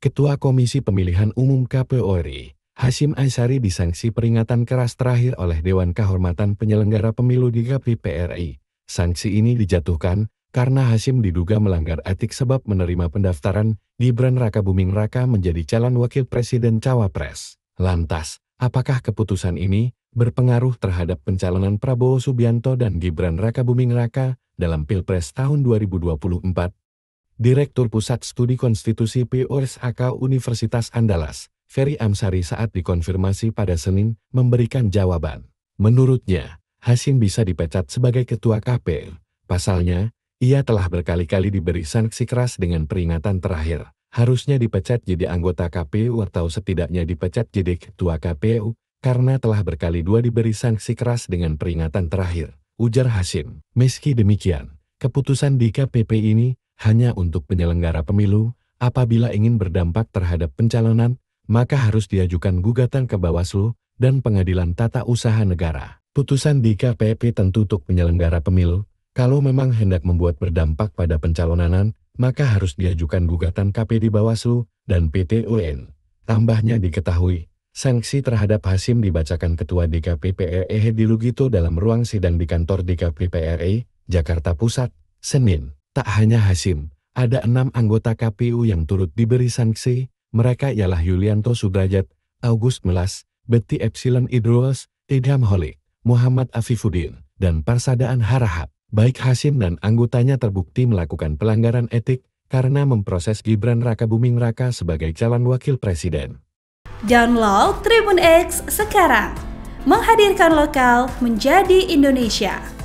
Ketua Komisi Pemilihan Umum KPU RI, Hashim Asyari disanksi peringatan keras terakhir oleh Dewan Kehormatan Penyelenggara Pemilu di KPP RI. Sanksi ini dijatuhkan karena Hashim diduga melanggar etik sebab menerima pendaftaran Gibran Raka Buming Raka menjadi calon wakil presiden cawapres. Lantas, apakah keputusan ini berpengaruh terhadap pencalonan Prabowo Subianto dan Gibran Raka Buming Raka dalam Pilpres tahun 2024. Direktur Pusat Studi Konstitusi PUSAK Universitas Andalas, Ferry Amsari saat dikonfirmasi pada Senin, memberikan jawaban. Menurutnya, Hasim bisa dipecat sebagai ketua KPU. Pasalnya, ia telah berkali-kali diberi sanksi keras dengan peringatan terakhir. Harusnya dipecat jadi anggota KPU atau setidaknya dipecat jadi ketua KPU, karena telah berkali dua diberi sanksi keras dengan peringatan terakhir, ujar Hasim. Meski demikian, keputusan di KPP ini hanya untuk penyelenggara pemilu, apabila ingin berdampak terhadap pencalonan, maka harus diajukan gugatan ke Bawaslu dan Pengadilan Tata Usaha Negara. Putusan di KPP tentu untuk penyelenggara pemilu, kalau memang hendak membuat berdampak pada pencalonan, maka harus diajukan gugatan KP di Bawaslu dan PT UN. Tambahnya diketahui, Sanksi terhadap Hasim dibacakan Ketua DKP PRE Hedi Lugito dalam ruang sidang di kantor DKP PRE, Jakarta Pusat, Senin. Tak hanya Hasim, ada enam anggota KPU yang turut diberi sanksi, mereka ialah Yulianto Sudrajat, August Melas, Betty Epsilon Idrus, Idham Holik, Muhammad Afifuddin, dan Parsadaan Harahap. Baik Hasim dan anggotanya terbukti melakukan pelanggaran etik karena memproses Gibran Raka Buming Raka sebagai calon wakil presiden. Download Tribun X sekarang. Menghadirkan lokal menjadi Indonesia.